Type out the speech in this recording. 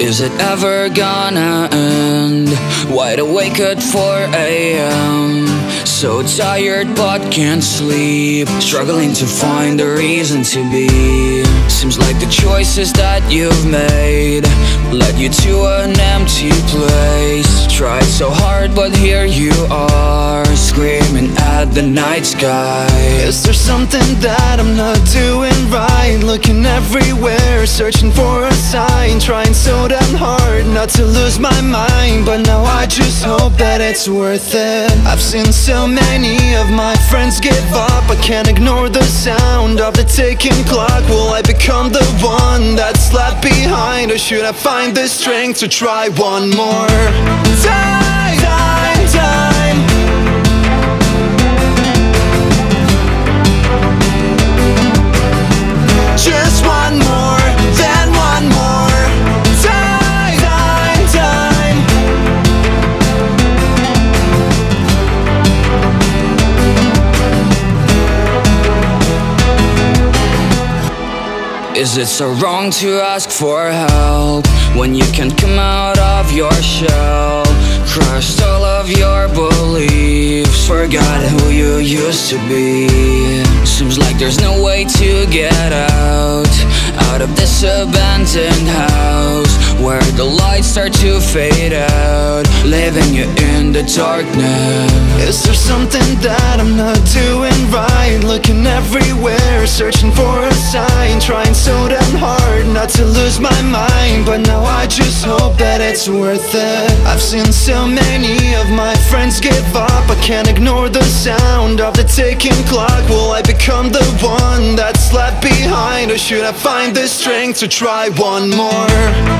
Is it ever gonna end? Wide awake at 4 a.m. So tired but can't sleep. Struggling to find a reason to be. Seems like the choices that you've made led you to an empty place. Tried so hard, but here you are, screaming at the night sky. Is there something that I'm not doing right? Looking everywhere, searching for a sign Trying so hard not to lose my mind But now I just hope that it's worth it I've seen so many of my friends give up I can't ignore the sound of the ticking clock Will I become the one that's left behind? Or should I find the strength to try one more time, Is it so wrong to ask for help when you can't come out of your shell? Crushed all of your beliefs, forgot who you used to be. Seems like there's no way to get out out of this abandoned house where the lights start to fade out, leaving you in the darkness. Is there something that I'm not doing right? Looking everywhere, searching for a sign Trying so damn hard not to lose my mind But now I just hope that it's worth it. I've seen so many of my friends give up. I can't ignore the sound of the ticking clock. Will I become the one that's left behind? Or should I find the strength to try one more